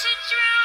to drown.